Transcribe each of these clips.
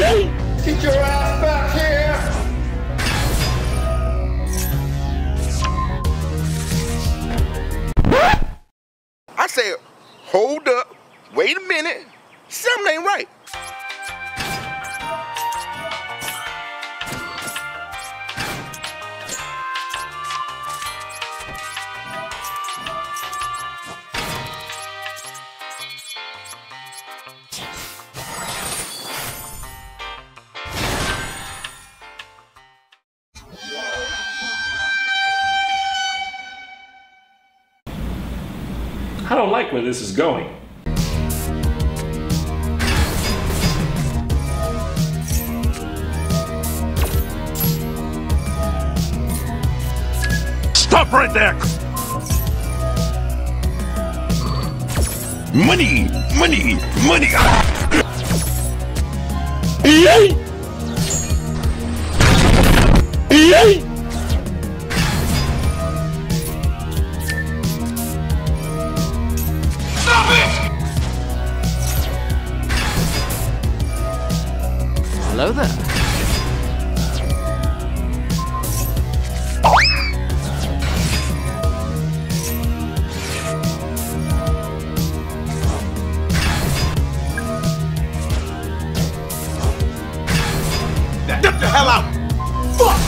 Get your ass back here! I said, hold up, wait a minute, something ain't right. I don't like where this is going. Stop right there! Money! Money! Money! Yay! Yay! Hello there. Get the hell out! Fuck!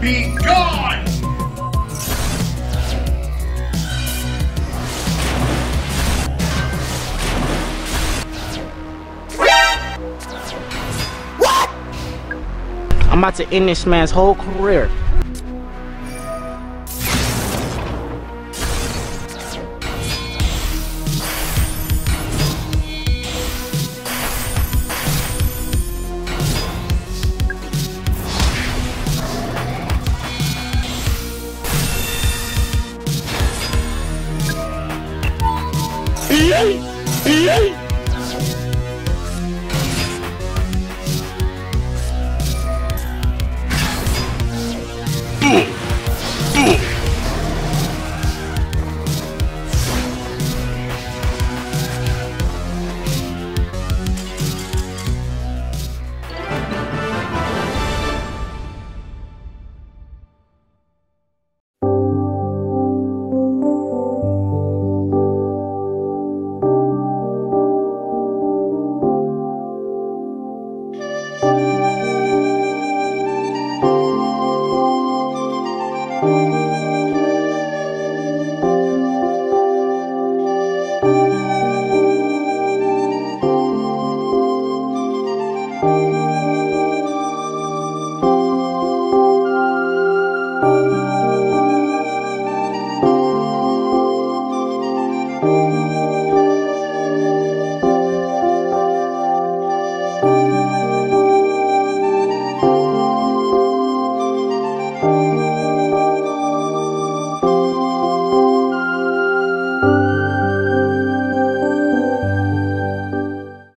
Be gone! I'm about to end this man's whole career. Yay! Yay!